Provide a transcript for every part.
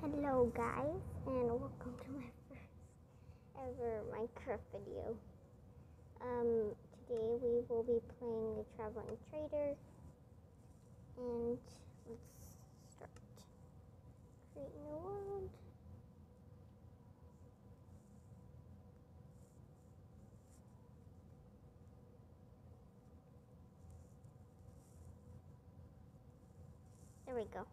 Hello guys and welcome to my first ever Minecraft video. Um, today we will be playing the Traveling Trader and let's start. Create new world. There we go.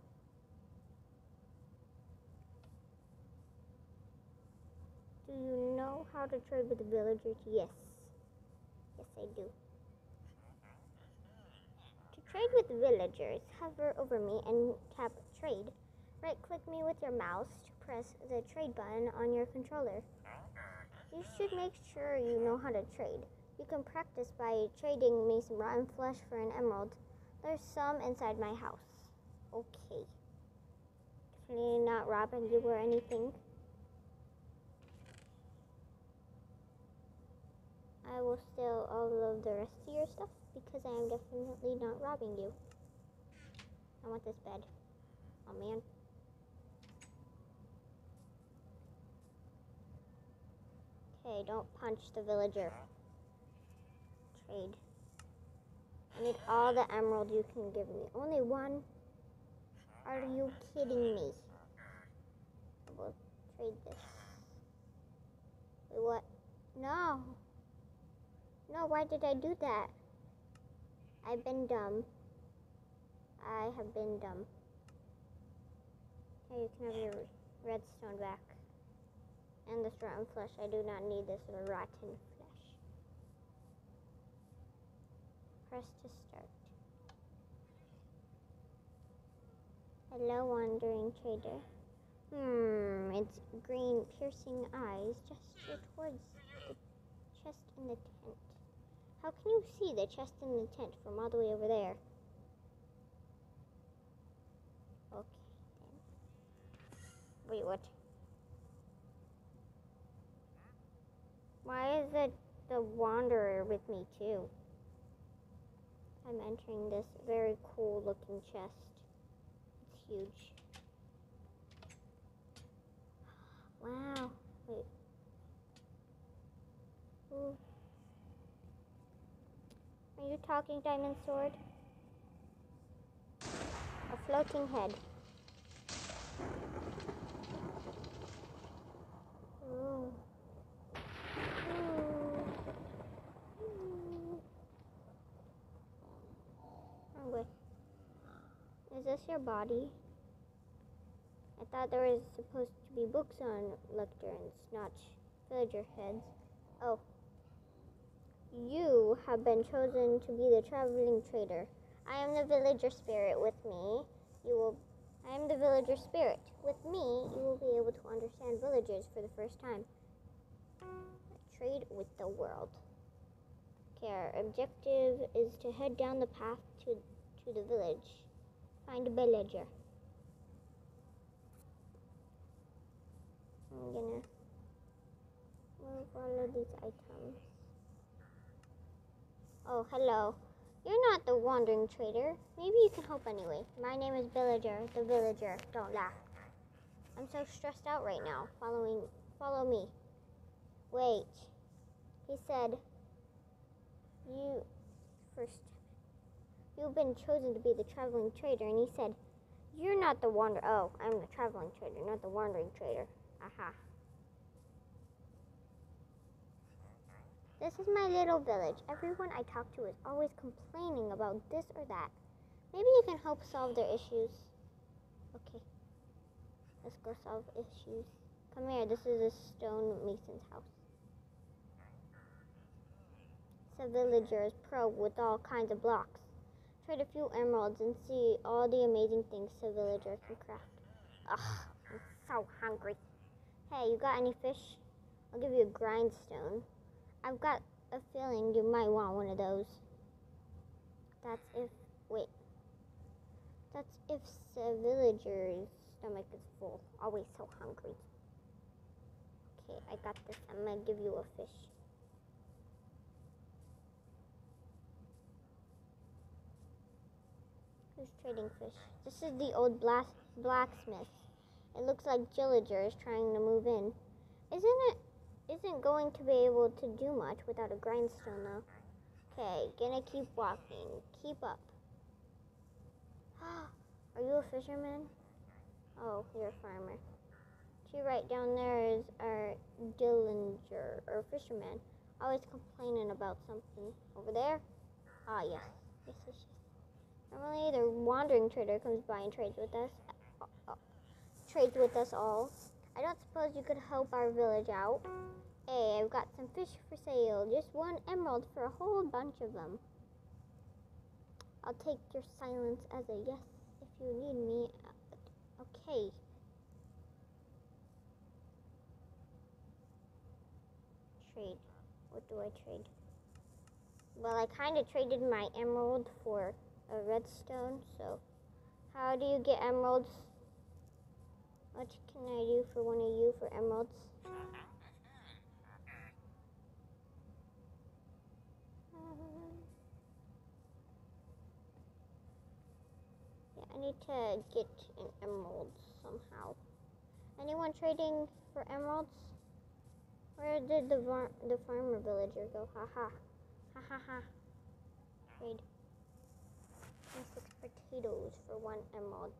Do you know how to trade with the villagers? Yes. Yes, I do. To trade with villagers, hover over me and tap trade. Right click me with your mouse to press the trade button on your controller. You should make sure you know how to trade. You can practice by trading me some rotten flesh for an emerald. There's some inside my house. Okay. Definitely not robbing you or anything. I will steal all of the rest of your stuff because I am definitely not robbing you. I want this bed. Oh man. Okay, don't punch the villager. Trade. I need all the emerald you can give me. Only one? Are you kidding me? I will trade this. Wait, what? No. No, why did I do that? I've been dumb. I have been dumb. Here, you can have your redstone back. And this rotten flesh. I do not need this rotten flesh. Press to start. Hello, wandering trader. Hmm, its green piercing eyes gesture towards the chest in the tent. How can you see the chest in the tent from all the way over there? Okay. Wait, what? Why is it the Wanderer with me, too? I'm entering this very cool looking chest. It's huge. Wow. Wait. Ooh. Are you talking, Diamond Sword? A floating head. Ooh. Oh, wait. Is this your body? I thought there was supposed to be books on lecterns, not villager heads. Oh. You have been chosen to be the traveling trader. I am the villager spirit. With me, you will. I am the villager spirit. With me, you will be able to understand villagers for the first time. Trade with the world. Okay, our objective is to head down the path to to the village. Find a villager. I'm gonna move all of these items. Oh, hello. You're not the wandering trader. Maybe you can help anyway. My name is Villager, the villager. Don't laugh. I'm so stressed out right now. Following, follow me. Wait. He said, you first. You've been chosen to be the traveling trader, and he said, you're not the wander. Oh, I'm the traveling trader, not the wandering trader. Aha. This is my little village. Everyone I talk to is always complaining about this or that. Maybe you can help solve their issues. Okay. Let's go solve issues. Come here. This is a stone mason's house. It's a villager's pro with all kinds of blocks. Trade a few emeralds and see all the amazing things a villager can craft. Ugh, I'm so hungry. Hey, you got any fish? I'll give you a grindstone. I've got a feeling you might want one of those. That's if, wait. That's if the villager's stomach is full. Always so hungry. Okay, I got this. I'm gonna give you a fish. Who's trading fish? This is the old blacksmith. It looks like Gillager is trying to move in. Isn't it? Isn't going to be able to do much without a grindstone though. Okay, gonna keep walking. Keep up. Are you a fisherman? Oh, you're a farmer. To right down there is our Dillinger, or fisherman. Always complaining about something. Over there? Ah, yes. Normally, the wandering trader comes by and trades with us. Uh, uh, trades with us all. I don't suppose you could help our village out. Hey, I've got some fish for sale. Just one emerald for a whole bunch of them. I'll take your silence as a yes if you need me. Uh, okay. Trade. What do I trade? Well, I kind of traded my emerald for a redstone, so how do you get emeralds? What can I do for one of you for emeralds? Yeah, I need to get an emerald somehow. Anyone trading for emeralds? Where did the the farmer villager go? Ha ha. Ha ha ha. Trade. Six potatoes for one emerald.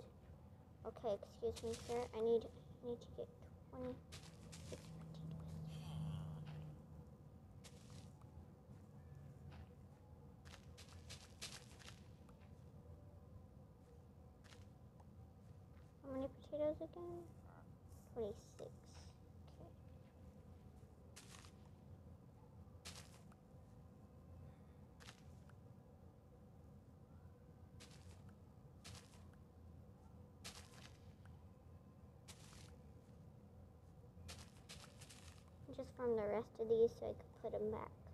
Okay, excuse me, sir. I need I need to get 20. How many potatoes again? 26. from the rest of these so I could put them back.